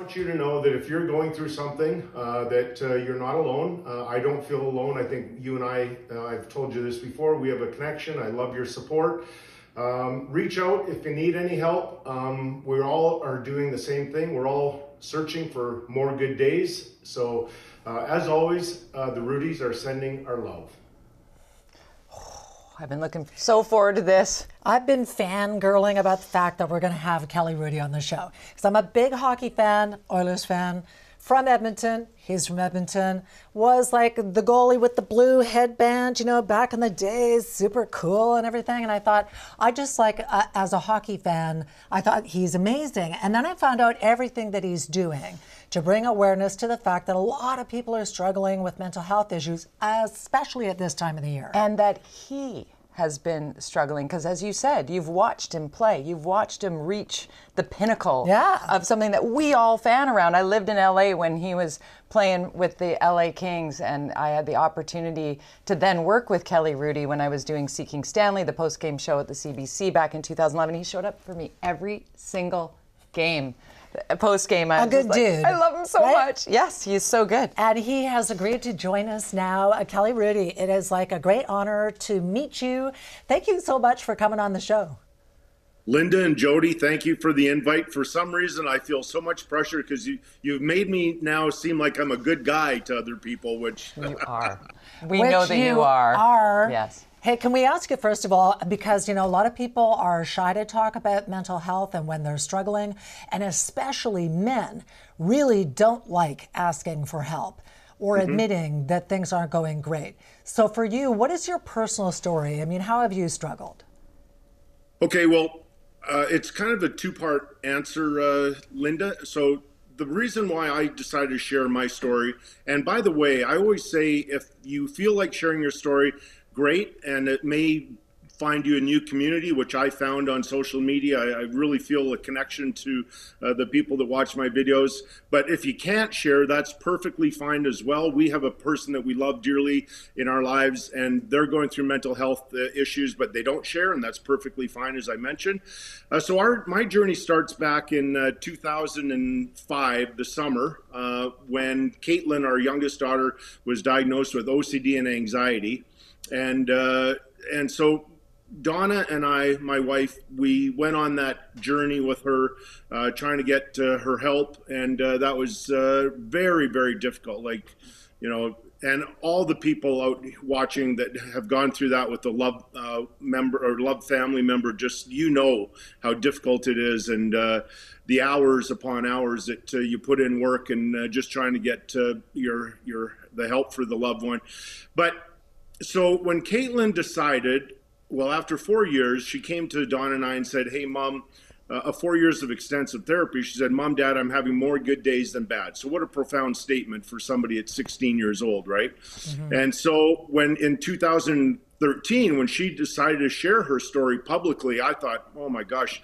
want you to know that if you're going through something, uh, that uh, you're not alone. Uh, I don't feel alone. I think you and I, uh, I've told you this before, we have a connection. I love your support. Um, reach out if you need any help. Um, we all are doing the same thing. We're all searching for more good days. So, uh, as always, uh, the Hrudeys are sending our love. I've been looking so forward to this. I've been fangirling about the fact that we're going to have Kelly Hrudey on the show because I'm a big hockey fan, Oilers fan, from Edmonton. He's from Edmonton. Was like the goalie with the blue headband, you know, back in the days, super cool and everything. And I thought, I just like, uh, as a hockey fan, I thought he's amazing. And then I found out everything that he's doing to bring awareness to the fact that a lot of people are struggling with mental health issues, especially at this time of the year. And that he has been struggling because as you said you've watched him play. You've watched him reach the pinnacle yeah. of something that we all fan around. I lived in la when he was playing with the la kings and i had the opportunity to then work with Kelly Hrudey when i was doing seeking stanley the post-game show at the cbc back in 2011 he showed up for me every single game post game. A good like, dude. I love him so right? much. Yes, he's so good. And he has agreed to join us now. Uh, Kelly Hrudey. it is like a great honor to meet you. Thank you so much for coming on the show. Linda and Jody, thank you for the invite. For some reason, I feel so much pressure because you, you've made me now seem like I'm a good guy to other people, which you are. We which know that you, you are. Are. Yes. Hey, can we ask you first of all, because you know a lot of people are shy to talk about mental health and when they're struggling, and especially men really don't like asking for help or mm-hmm. admitting that things aren't going great. So for you, what is your personal story? I mean, how have you struggled? Okay, well, uh, it's kind of a two-part answer, uh, Linda. So the reason why I decided to share my story, and by the way, I always say if you feel like sharing your story, great, and it may find you a new community, which I found on social media. I, I really feel a connection to uh, the people that watch my videos. But if you can't share, that's perfectly fine as well. We have a person that we love dearly in our lives, and they're going through mental health uh, issues, but they don't share, and that's perfectly fine, as I mentioned. Uh, so our my journey starts back in uh, 2005, the summer, uh, when Caitlin, our youngest daughter, was diagnosed with OCD and anxiety and uh, and so Donna and I, my wife, we went on that journey with her, uh, trying to get uh, her help, and uh, that was uh, very, very difficult. Like, you know, and all the people out watching that have gone through that with the love uh, member or love family member, just you know how difficult it is, and uh, the hours upon hours that you put in work and just trying to get your your the help for the loved one, but so when Caitlin decided, well, after four years, she came to Dawn and I and said, "Hey, mom." Uh, four years of extensive therapy, she said, Mom, Dad, I'm having more good days than bad. So, what a profound statement for somebody at 16 years old, right? Mm-hmm. And so, when in 2013, when she decided to share her story publicly, I thought, oh my gosh,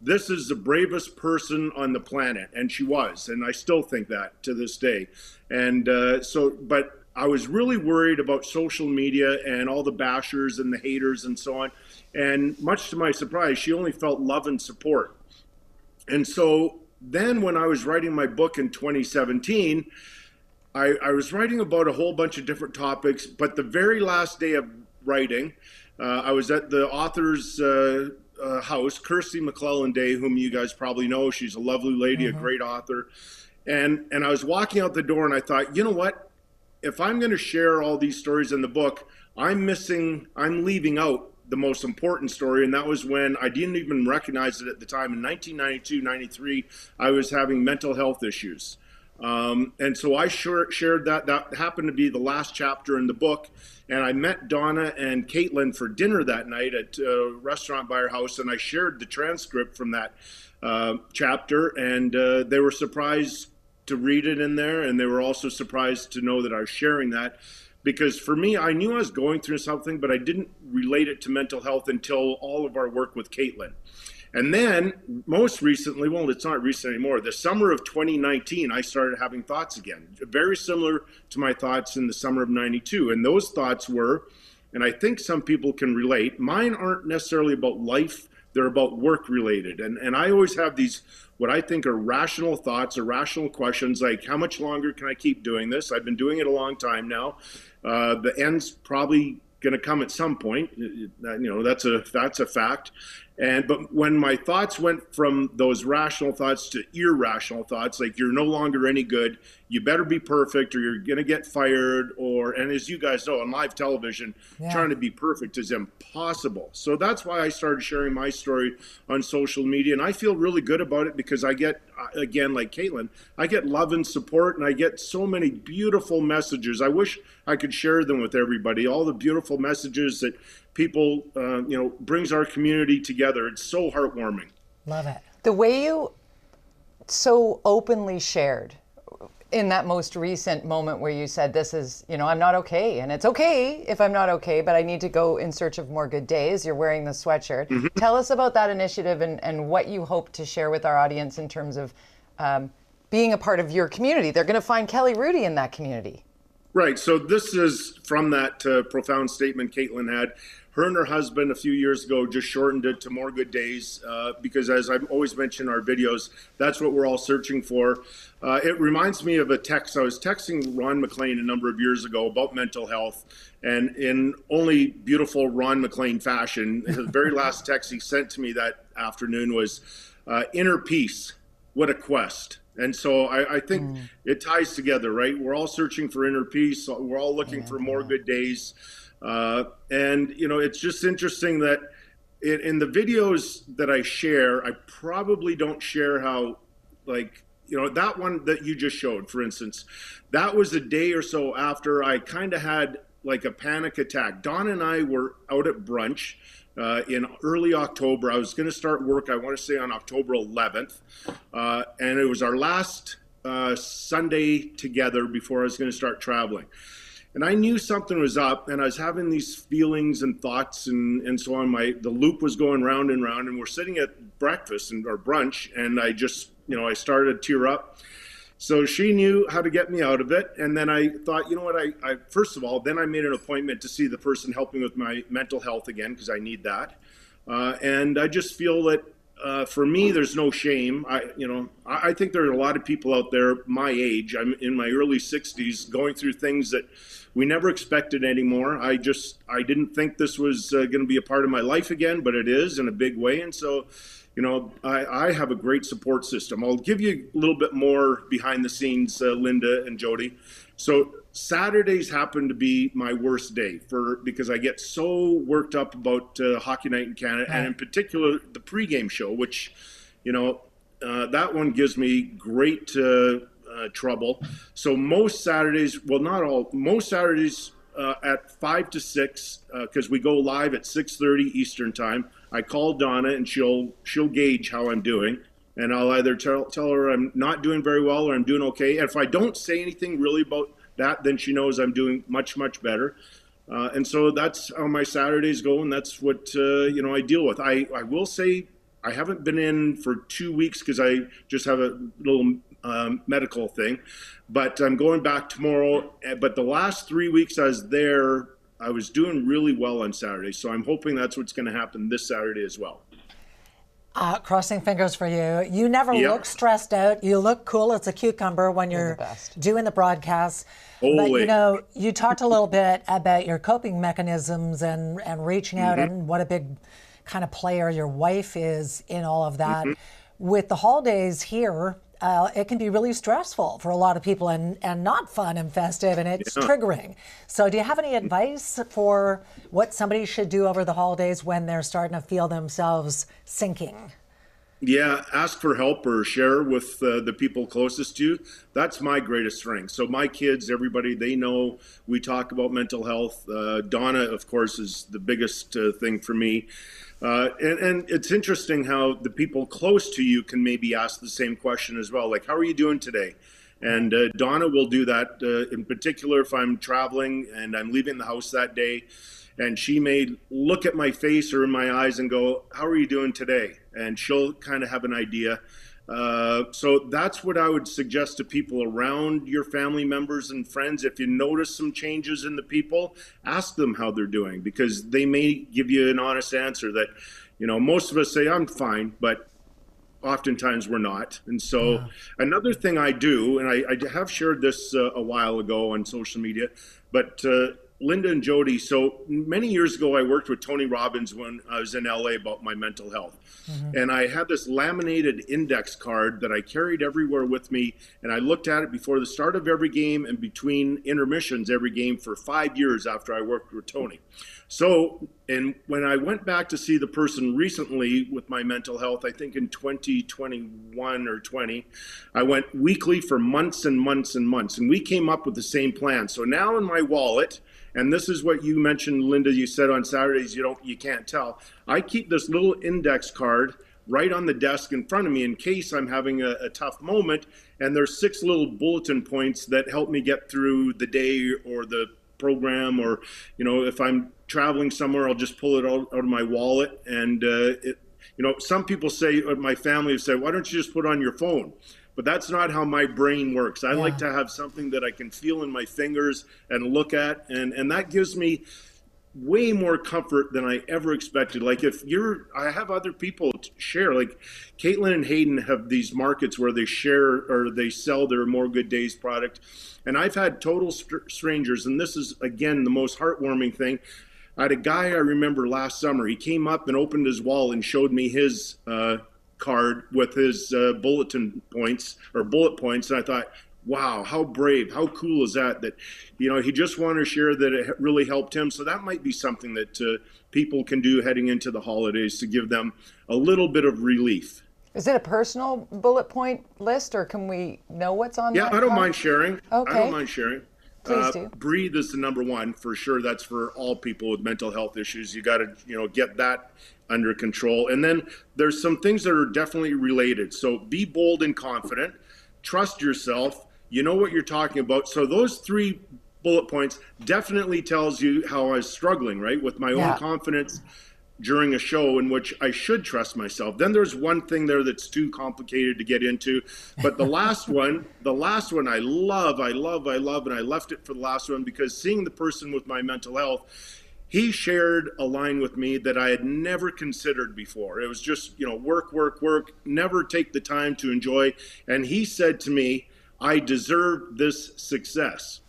this is the bravest person on the planet. And she was. And I still think that to this day. And uh, so, but I was really worried about social media and all the bashers and the haters and so on. And much to my surprise, she only felt love and support. And so then when I was writing my book in 2017, I, I was writing about a whole bunch of different topics. But the very last day of writing, uh, I was at the author's uh, uh, house, Kirstie McLellan Day, whom you guys probably know. She's a lovely lady, mm-hmm. a great author. And, and I was walking out the door and I thought, you know what? If I'm going to share all these stories in the book, I'm missing, I'm leaving out the most important story. And that was when I didn't even recognize it at the time. In 1992, 93, I was having mental health issues. Um, and so I shared that. That happened to be the last chapter in the book. And I met Donna and Caitlin for dinner that night at a restaurant by our house. And I shared the transcript from that uh, chapter. And uh, they were surprised to read it in there, and they were also surprised to know that I was sharing that. Because for me, I knew I was going through something, but I didn't relate it to mental health until all of our work with Caitlin. And then, most recently, well, it's not recent anymore, the summer of 2019, I started having thoughts again, very similar to my thoughts in the summer of 92. And those thoughts were, and I think some people can relate, mine aren't necessarily about life they're about work related. And, and I always have these, what I think are rational thoughts or rational questions like, how much longer can I keep doing this? I've been doing it a long time now. Uh, the end's probably going to come at some point. You know, that's a that's a fact. And but when my thoughts went from those rational thoughts to irrational thoughts, like you're no longer any good, you better be perfect, or you're gonna get fired, or and as you guys know on live television, yeah. trying to be perfect is impossible. So that's why I started sharing my story on social media, and I feel really good about it because I get uh, again like Caitlin, I get love and support, and I get so many beautiful messages. I wish I could share them with everybody. All the beautiful messages that people, uh, you know, brings our community together. It's so heartwarming. Love it. The way you so openly shared in that most recent moment where you said this is you know i'm not okay and it's okay if i'm not okay but i need to go in search of more good days you're wearing the sweatshirt mm-hmm. tell us about that initiative and, and what you hope to share with our audience in terms of um, being a part of your community they're going to find Kelly Hrudey in that community right so this is from that uh, profound statement caitlin had. Her and her husband a few years ago just shortened it to more good days uh, because as i've always mentioned in our videos that's what we're all searching for. Uh, it reminds me of a text. I was texting Ron MacLean a number of years ago about mental health and in only beautiful Ron MacLean fashion the very last text he sent to me that afternoon was uh, inner peace what a quest and so I, I think mm. it ties together, right? We're all searching for inner peace. We're all looking yeah, for more yeah. good days. Uh, and you know, it's just interesting that in, in the videos that I share, I probably don't share how, like, you know, that one that you just showed, for instance, that was a day or so after I kind of had like a panic attack. Don and I were out at brunch. Uh, in early October. I was going to start work, I want to say on October 11th. Uh, and it was our last uh, Sunday together before I was going to start traveling and I knew something was up, and I was having these feelings and thoughts and, and so on. My the loop was going round and round, and we're sitting at breakfast and or brunch, and I just you know I started to tear up. So she knew how to get me out of it, and then I thought, you know what? I, I first of all, then I made an appointment to see the person helping with my mental health again because I need that, uh, and I just feel that uh, for me, there's no shame. I, you know, I, I, think there are a lot of people out there my age. I'm in my early 60s, going through things that we never expected anymore. I just, I didn't think this was uh, going to be a part of my life again, but it is in a big way. And so, you know, I, I have a great support system. I'll give you a little bit more behind the scenes, uh, Linda and Jody. So Saturdays happen to be my worst day for because I get so worked up about uh, Hockey Night in Canada, and in particular the pregame show, which, you know, uh, that one gives me great uh, uh trouble. So most Saturdays, well, not all, most Saturdays uh, at five to six, because uh, we go live at six thirty Eastern time. I call Donna, and she'll she'll gauge how I'm doing and I'll either tell, tell her I'm not doing very well or I'm doing okay. And if I don't say anything really about that, then she knows I'm doing much, much better. Uh, and so that's how my Saturdays go, and that's what uh, you know I deal with. I, I will say I haven't been in for two weeks because I just have a little um, medical thing, but I'm going back tomorrow. Eh, but the last three weeks I was there, I was doing really well on Saturday, so I'm hoping that's what's going to happen this Saturday as well. Uh, crossing fingers for you. You never yep. look stressed out. You look cool as a cucumber when you're, you're the doing the broadcasts. Holy. But you know, you talked a little bit about your coping mechanisms and and reaching out mm-hmm. and what a big kind of player your wife is in all of that. Mm-hmm. With the holidays here, uh, it can be really stressful for a lot of people and, and not fun and festive and it's yeah. triggering. So, do you have any advice for what somebody should do over the holidays when they're starting to feel themselves sinking? Yeah, ask for help or share with uh, the people closest to you. That's my greatest strength. So my kids, everybody, they know we talk about mental health. Uh, Donna, of course, is the biggest uh, thing for me. Uh, and, and, it's interesting how the people close to you can maybe ask the same question as well, like, "How are you doing today?" And uh, Donna will do that uh, in particular if I'm traveling and I'm leaving the house that day and she may look at my face or in my eyes and go, "How are you doing today?" And she'll kind of have an idea. Uh, so that's what I would suggest to people around your family members and friends. If you notice some changes in the people, ask them how they're doing because they may give you an honest answer that, You know, most of us say I'm fine, but oftentimes we're not. And so yeah. another thing I do, and I, I have shared this uh, a while ago on social media, but uh, Linda and Jody. So many years ago, I worked with Tony Robbins when I was in LA about my mental health. Mm-hmm. And I had this laminated index card that I carried everywhere with me. And I looked at it before the start of every game and between intermissions every game for five years after I worked with Tony. So, and when I went back to see the person recently with my mental health, I think in 2021 or 20, I went weekly for months and months and months. And we came up with the same plan. So now in my wallet, and this is what you mentioned, Linda. You said on Saturdays you don't, you can't tell. I keep this little index card right on the desk in front of me in case I'm having a, a, tough moment. And there's six little bulletin points that help me get through the day or the program, or you know, if I'm traveling somewhere, I'll just pull it out, out of my wallet. And uh, it, you know, some people say, my family have said, why don't you just put on your phone? but that's not how my brain works. I yeah. like to have something that I can feel in my fingers and look at, and and that gives me way more comfort than I ever expected. Like if you're, I have other people share. Like Caitlin and Hayden have these markets where they share or they sell their More Good Days product, and I've had total st- strangers, and this is again the most heartwarming thing. I had a guy I remember last summer. He came up and opened his wall and showed me his uh, card with his uh, bulletin points or bullet points, and I thought, wow, how brave, how cool is that? That you know he just wanted to share that it really helped him. So that might be something that uh, people can do heading into the holidays to give them a little bit of relief. Is it a personal bullet point list, or can we know what's on? Yeah, I don't card? mind sharing. Okay. I don't mind sharing. Please uh, do. Breathe is the number one for sure. That's for all people with mental health issues. You got to, you know, get that under control. And then there's some things that are definitely related. So be bold and confident. Trust yourself. You know what you're talking about. So those three bullet points definitely tells you how I was struggling, right, with my yeah. own confidence during a show in which I should trust myself. Then there's one thing there that's too complicated to get into. But the last one, the last one I love, I love, I love, and I left it for the last one because seeing the person with my mental health, he shared a line with me that I had never considered before. It was just, you know, work, work, work, never take the time to enjoy. And he said to me, I deserve this success.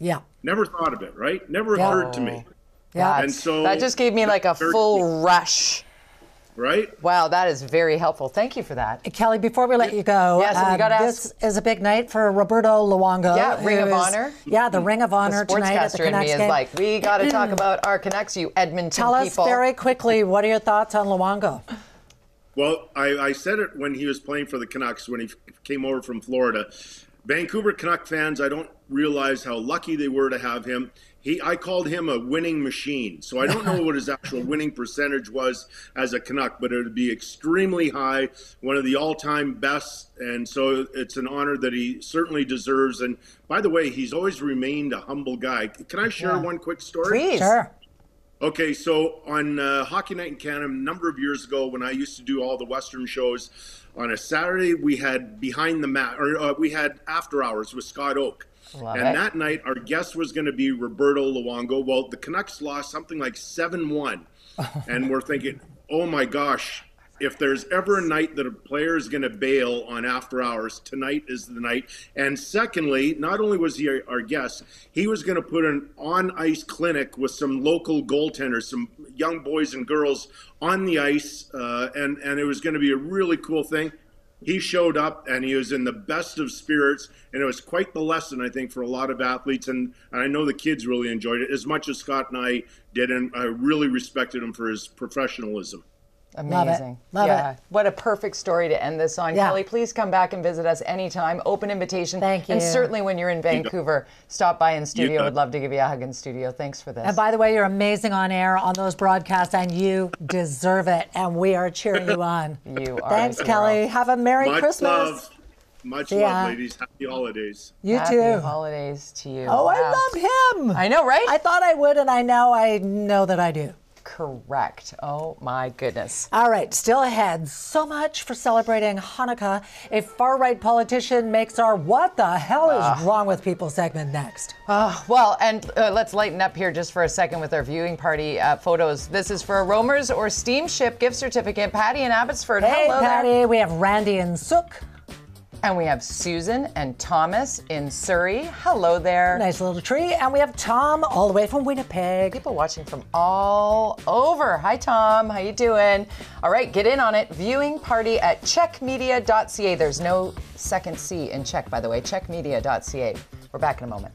Yeah. Never thought of it, right? Never yeah. occurred to me. Yeah. And so that just gave me like a full rush. Right? Wow, that is very helpful. Thank you for that. Kelly, before we let you go, yes, um, got this is a big night for Roberto Luongo. Yeah, Ring of Honor. Yeah, the Ring of Honor the tonight at the Canucks in me is like, we got to talk about our Canucks, you Edmonton Tell people. us very quickly, what are your thoughts on Luongo? Well, I, I said it when he was playing for the Canucks when he came over from Florida. Vancouver Canuck fans, I don't realize how lucky they were to have him he I called him a winning machine. So I don't know what his actual winning percentage was as a Canuck, but it would be extremely high, one of the all-time best. And so it's an honor that he certainly deserves. And by the way, he's always remained a humble guy. Can I share yeah. one quick story? Please. Sure. Okay, so on uh, Hockey Night in Canada, a number of years ago, when I used to do all the Western shows, on a Saturday we had behind the mat, or uh, we had after hours with Scott Oake. Love and it. that night, our guest was going to be Roberto Luongo. Well, the Canucks lost something like 7 1. and we're thinking, oh my gosh, if there's ever a night that a player is going to bail on after hours, tonight is the night. And secondly, not only was he our, guest, he was going to put an on ice clinic with some local goaltenders, some young boys and girls on the ice. Uh, and, and it was going to be a really cool thing he showed up and he was in the best of spirits and it was quite the lesson i think for a lot of athletes and, and i know the kids really enjoyed it as much as scott and i did and i really respected him for his professionalism Amazing. Love it. Love yeah. It. What a perfect story to end this on. Yeah. Kelly, please come back and visit us anytime. Open invitation. Thank you. And certainly when you're in Vancouver, stop by in studio. Would love to give you a hug in studio. Thanks for this. And by the way, you're amazing on air on those broadcasts, and you deserve it. And we are cheering you on. you are. Thanks, Kelly. Have a Merry Much Christmas. Love. Much love, ladies. Happy holidays. You Happy too. Happy holidays to you. Oh, wow. I love him. I know, right? I thought I would, and I now I know that I do. Correct. Oh my goodness. All right, still ahead. So much for celebrating Hanukkah. A far right politician makes our What the Hell is Wrong with People segment next. Oh well, and uh, let's lighten up here just for a second with our viewing party uh, photos. This is for a Roamers or Steamship gift certificate. Patty in Abbotsford. Hey, Hello there. Patty. We have Randy and Sooke. And we have Susan and Thomas in Surrey. Hello there. Nice little tree. And we have Tom all the way from Winnipeg. People watching from all over. Hi, Tom. How you doing? All right, get in on it. Viewing party at chekmedia.ca. There's no second C in CHEK, by the way. Chekmedia.ca. We're back in a moment.